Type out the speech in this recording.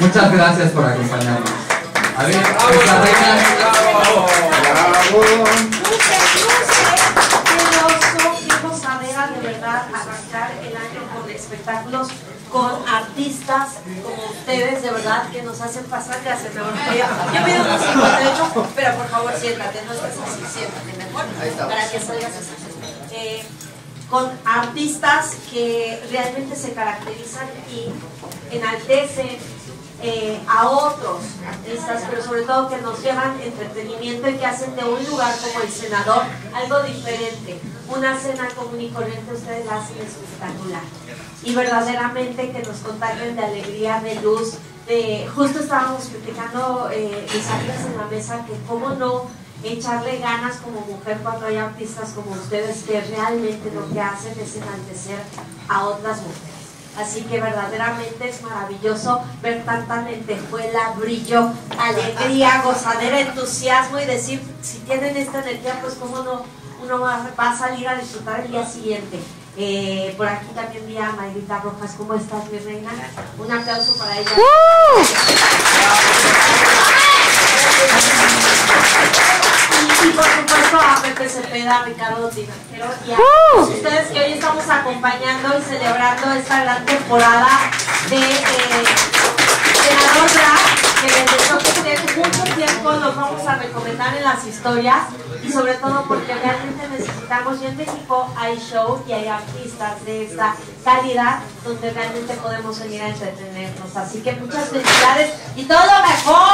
Muchas gracias por acompañarnos. A ver, nuestra reina. Qué gozadera de verdad arrancar el año con espectáculos con artistas como ustedes, de verdad, que nos hacen pasar. Gracias, mi amor. Yo me unos 58, pero por favor siéntate, no estés así, siéntate mejor, para que salgas así. Eh, con artistas que realmente se caracterizan y enaltecen eh, a otros artistas, pero sobre todo que nos llevan entretenimiento y que hacen de un lugar como el senador algo diferente. Una cena común y corriente ustedes la hacen espectacular. Y verdaderamente que nos contagien de alegría, de luz, justo estábamos criticando eh, mis en la mesa que cómo no echarle ganas como mujer cuando hay artistas como ustedes que realmente lo que hacen es enaltecer a otras mujeres. Así que verdaderamente es maravilloso ver tanta lentejuela, brillo, alegría, gozadera, entusiasmo y decir, si tienen esta energía, pues cómo no, uno va, a salir a disfrutar el día siguiente. Eh, por aquí también vi a Mayrita Rojas, ¿cómo estás mi reina? Un aplauso para ella y por supuesto a Pepe Cepeda, a Ricardo Tinajero y a todos ustedes que hoy estamos acompañando y celebrando esta gran temporada de eh, Senador que desde que mucho tiempo nos vamos a recomendar en las historias y sobre todo porque realmente necesitamos, y en México hay show y hay artistas de esta calidad donde realmente podemos venir a entretenernos. Así que muchas felicidades y todo lo mejor.